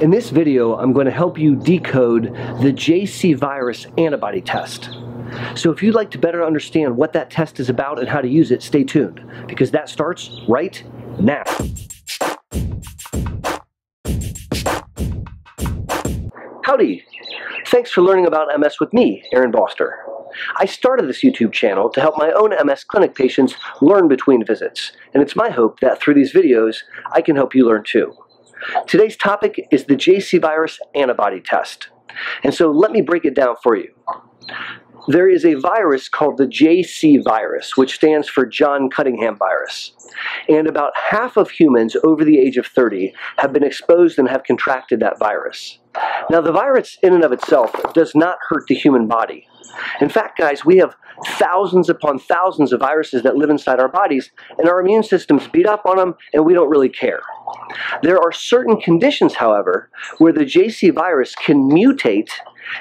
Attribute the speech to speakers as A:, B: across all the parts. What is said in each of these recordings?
A: In this video, I'm going to help you decode the JC virus antibody test. So if you'd like to better understand what that test is about and how to use it, stay tuned, because that starts right now. Howdy! Thanks for learning about MS with me, Aaron Boster. I started this YouTube channel to help my own MS clinic patients learn between visits, and it's my hope that through these videos, I can help you learn too. Today's topic is the JC virus antibody test. And so let me break it down for you. There is a virus called the JC virus, which stands for John Cunningham virus. And about half of humans over the age of 30 have been exposed and have contracted that virus. Now, the virus in and of itself does not hurt the human body. In fact, guys, we have thousands upon thousands of viruses that live inside our bodies, and our immune systems beat up on them, and we don't really care. There are certain conditions, however, where the JC virus can mutate.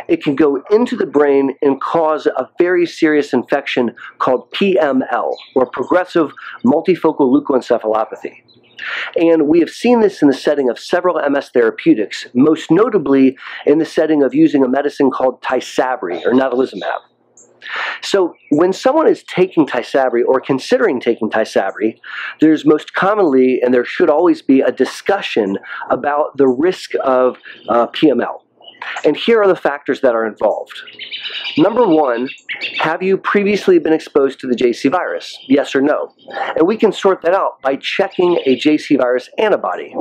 A: It can go into the brain and cause a very serious infection called PML, or progressive multifocal leukoencephalopathy. And we have seen this in the setting of several MS therapeutics, most notably in the setting of using a medicine called Tysabri or natalizumab. So when someone is taking Tysabri or considering taking Tysabri, there's most commonly, and there should always be, a discussion about the risk of uh, PML. And here are the factors that are involved. Number one, have you previously been exposed to the JC virus? Yes or no? And we can sort that out by checking a JC virus antibody.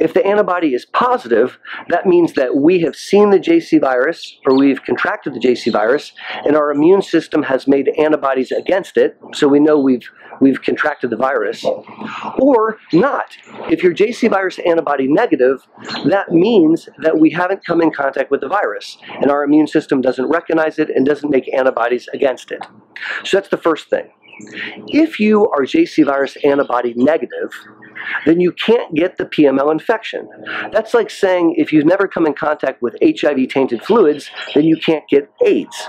A: If the antibody is positive, that means that we have seen the JC virus or we've contracted the JC virus and our immune system has made antibodies against it, so we know we've we've contracted the virus. Or not. If your JC virus antibody negative, that means that we haven't come in contact with the virus and our immune system doesn't recognize it and doesn't make antibodies against it. So that's the first thing. If you are JC virus antibody negative, then you can't get the PML infection. That's like saying if you've never come in contact with HIV tainted fluids, then you can't get AIDS.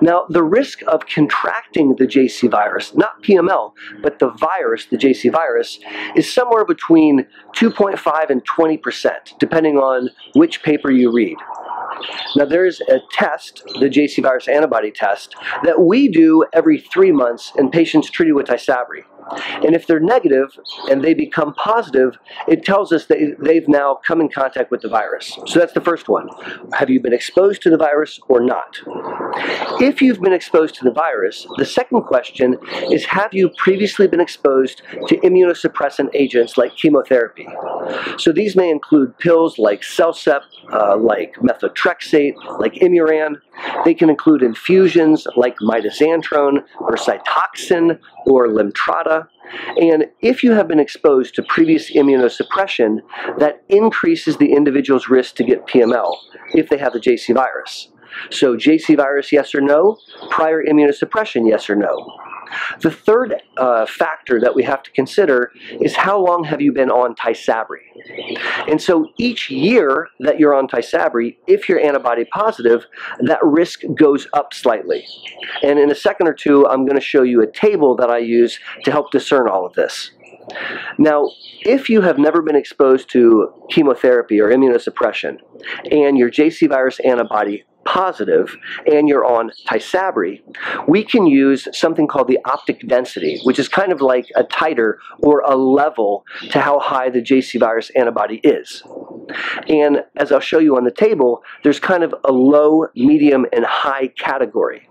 A: Now, the risk of contracting the JC virus, not PML, but the virus, the JC virus, is somewhere between 2.5 and 20%, depending on which paper you read. Now there's a test, the JC virus antibody test, that we do every three months in patients treated with Tysabri. And if they're negative and they become positive, it tells us that they've now come in contact with the virus. So that's the first one. Have you been exposed to the virus or not? If you've been exposed to the virus, the second question is have you previously been exposed to immunosuppressant agents like chemotherapy? So these may include pills like Cellcept, uh, like methotrexate, like Imuran. They can include infusions like mitoxantrone or Cytoxan or And if you have been exposed to previous immunosuppression, that increases the individual's risk to get PML if they have the JC virus. So JC virus, yes or no? Prior immunosuppression, yes or no? The third uh, factor that we have to consider is how long have you been on Tysabri? And so each year that you're on Tysabri, if you're antibody positive, that risk goes up slightly. And in a second or two, I'm going to show you a table that I use to help discern all of this. Now, if you have never been exposed to chemotherapy or immunosuppression and your JC virus antibody positive and you're on Tysabri, we can use something called the optic density, which is kind of like a titer or a level to how high the JC virus antibody is. And as I'll show you on the table, there's kind of a low, medium, and high category.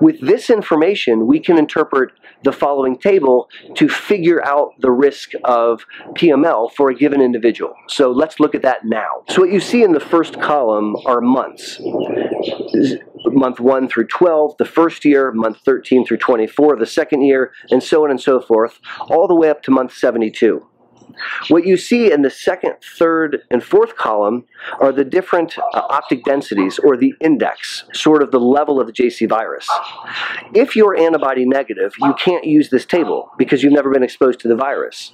A: With this information, we can interpret the following table to figure out the risk of PML for a given individual. So let's look at that now. So what you see in the first column are months month 1 through 12, the first year, month 13 through 24, the second year, and so on and so forth, all the way up to month 72. What you see in the second, third, and fourth column are the different uh, optic densities, or the index, sort of the level of the JC virus. If you're antibody negative, you can't use this table because you've never been exposed to the virus.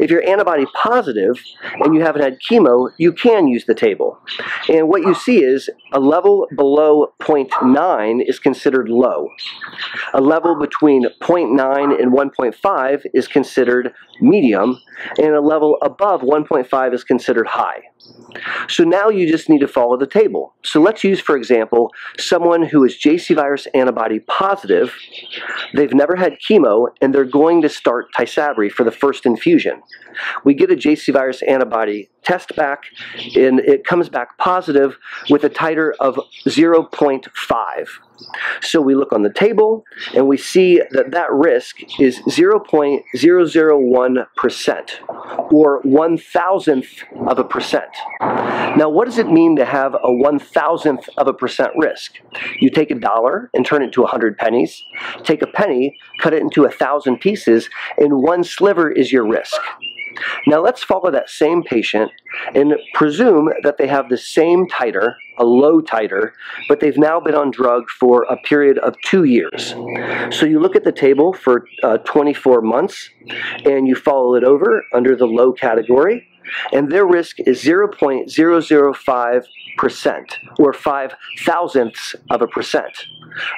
A: If you're antibody positive and you haven't had chemo, you can use the table. And what you see is a level below 0.9 is considered low. A level between 0.9 and 1.5 is considered medium, and a level above 1.5 is considered high. So now you just need to follow the table. So let's use, for example, someone who is JC virus antibody positive, they've never had chemo, and they're going to start Tysabri for the first infusion. We get a JC virus antibody test back, and it comes back positive with a titer of 0.5. So we look on the table and we see that that risk is 0.001% or one thousandth of a percent. Now, what does it mean to have a one thousandth of a percent risk? You take a dollar and turn it into a hundred pennies, take a penny, cut it into a thousand pieces, and one sliver is your risk. Now let's follow that same patient and presume that they have the same titer, a low titer, but they've now been on drug for a period of two years. So you look at the table for uh, 24 months and you follow it over under the low category and their risk is 0.005% or 5 thousandths of a percent.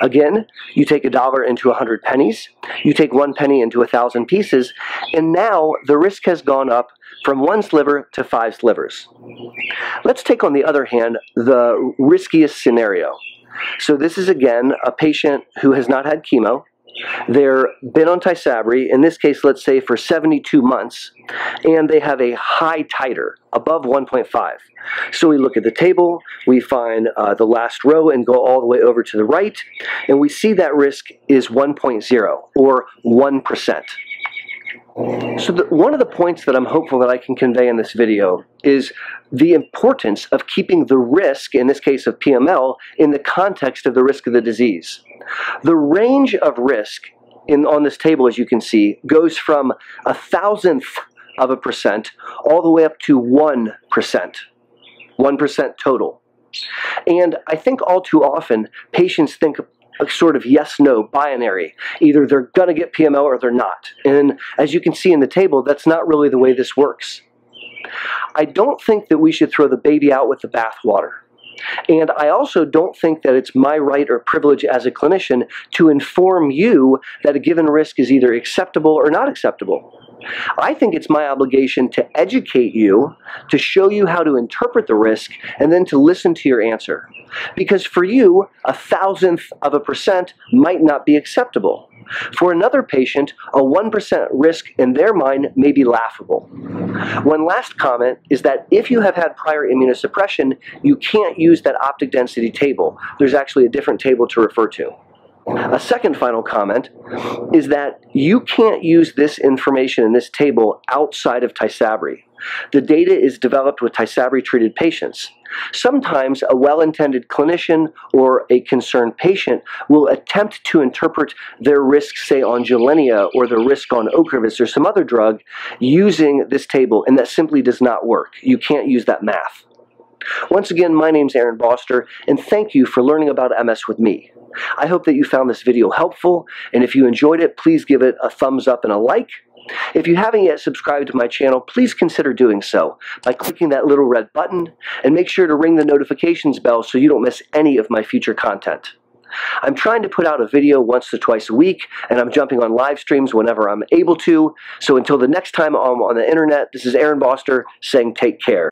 A: Again, you take a dollar into a hundred pennies, you take one penny into a thousand pieces, and now the risk has gone up from one sliver to five slivers. Let's take, on the other hand, the riskiest scenario. So this is again a patient who has not had chemo, they're been on Tysabri, in this case, let's say for 72 months, and they have a high titer, above 1.5. So we look at the table, we find uh, the last row and go all the way over to the right, and we see that risk is 1.0, or 1%. So the, one of the points that I'm hopeful that I can convey in this video is the importance of keeping the risk, in this case of PML, in the context of the risk of the disease. The range of risk in, on this table, as you can see, goes from a thousandth of a percent all the way up to 1%. 1% total. And I think all too often patients think a sort of yes no binary. Either they're going to get PML or they're not. And as you can see in the table, that's not really the way this works. I don't think that we should throw the baby out with the bathwater. And I also don't think that it's my right or privilege as a clinician to inform you that a given risk is either acceptable or not acceptable. I think it's my obligation to educate you, to show you how to interpret the risk, and then to listen to your answer. Because for you, a thousandth of a percent might not be acceptable. For another patient, a 1% risk in their mind may be laughable. One last comment is that if you have had prior immunosuppression, you can't use that optic density table. There's actually a different table to refer to. A second final comment is that you can't use this information in this table outside of Tysabri. The data is developed with Tysabri treated patients. Sometimes a well-intended clinician or a concerned patient will attempt to interpret their risk, say on Gilenya or the risk on Ocrevus or some other drug using this table, and that simply does not work. You can't use that math. Once again, my name is Aaron Boster, and thank you for learning about MS with me. I hope that you found this video helpful, and if you enjoyed it, please give it a thumbs up and a like. If you haven't yet subscribed to my channel, please consider doing so by clicking that little red button, and make sure to ring the notifications bell so you don't miss any of my future content. I'm trying to put out a video once or twice a week, and I'm jumping on live streams whenever I'm able to. So until the next time I'm on the internet, this is Aaron Boster saying take care.